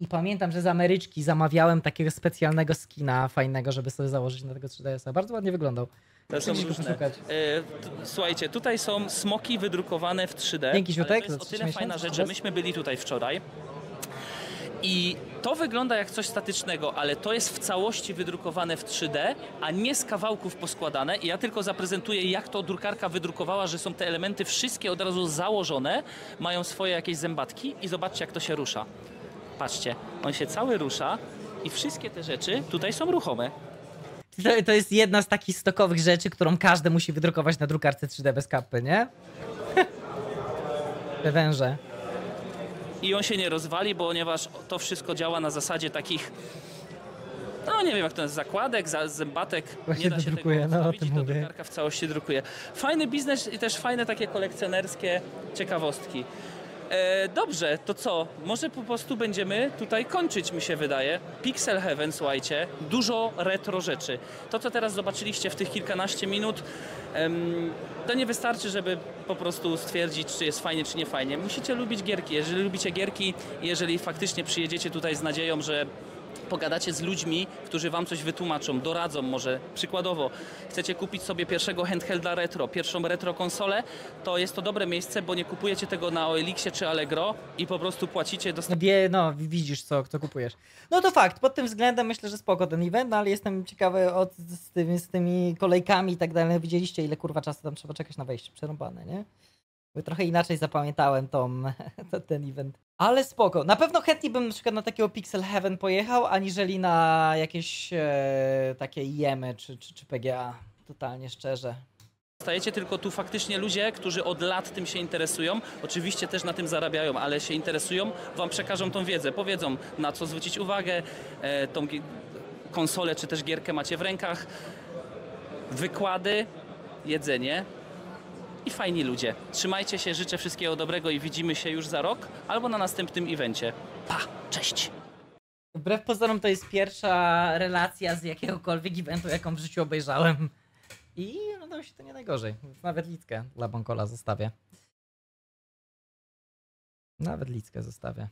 I pamiętam, że z Ameryczki zamawiałem takiego specjalnego skina fajnego, żeby sobie założyć na tego 3DS-a. Bardzo ładnie wyglądał. To są różne. E, Słuchajcie, tutaj są smoki wydrukowane w 3D. Dzięki, Ziutek, To jest o tyle trzy fajna rzecz, że myśmy byli tutaj wczoraj. I to wygląda jak coś statycznego, ale to jest w całości wydrukowane w 3D, a nie z kawałków poskładane. I ja tylko zaprezentuję, jak to drukarka wydrukowała, że są te elementy wszystkie od razu założone, mają swoje jakieś zębatki i zobaczcie, jak to się rusza. Patrzcie, on się cały rusza i wszystkie te rzeczy tutaj są ruchome. To, to jest jedna z takich stokowych rzeczy, którą każdy musi wydrukować na drukarce 3D bez kapy, nie? [laughs] Te węże. i on się nie rozwali, ponieważ to wszystko działa na zasadzie takich no nie wiem jak to jest, zakładek, za, zębatek, Właśnie nie da się drukuje, tego no, o tym mówię. drukarka w całości drukuje. Fajny biznes i też fajne takie kolekcjonerskie ciekawostki. E, dobrze, to co? Może po prostu będziemy tutaj kończyć, mi się wydaje. Pixel Heaven, słuchajcie, dużo retro rzeczy. To, co teraz zobaczyliście w tych kilkanaście minut, em, to nie wystarczy, żeby po prostu stwierdzić, czy jest fajnie, czy nie fajnie. Musicie lubić gierki. Jeżeli lubicie gierki, jeżeli faktycznie przyjedziecie tutaj z nadzieją, że pogadacie z ludźmi, którzy wam coś wytłumaczą, doradzą może. Przykładowo, chcecie kupić sobie pierwszego handhelda retro, pierwszą retro konsolę, to jest to dobre miejsce, bo nie kupujecie tego na OLX-ie czy Allegro i po prostu płacicie No, no widzisz co, co kupujesz. No to fakt, pod tym względem myślę, że spoko ten event, no, ale jestem ciekawy od, z, tymi, z tymi kolejkami i tak dalej. Widzieliście ile kurwa czasu tam trzeba czekać na wejście, przerąbane, nie? Trochę inaczej zapamiętałem tą, [laughs] ten event. Ale spoko. Na pewno chętniej bym na przykład na takiego Pixel Heaven pojechał, aniżeli na jakieś e, takie IEMy czy, czy, czy PGA. Totalnie szczerze. Stajecie tylko tu faktycznie ludzie, którzy od lat tym się interesują, oczywiście też na tym zarabiają, ale się interesują, wam przekażą tą wiedzę, powiedzą na co zwrócić uwagę, e, tą konsolę czy też gierkę macie w rękach, wykłady, jedzenie i fajni ludzie. Trzymajcie się, życzę wszystkiego dobrego i widzimy się już za rok albo na następnym evencie. Pa, cześć! Wbrew pozorom to jest pierwsza relacja z jakiegokolwiek eventu, jaką w życiu obejrzałem. I no to się to nie najgorzej. Nawet lickę dla Bonkola zostawię. Nawet lickę zostawię.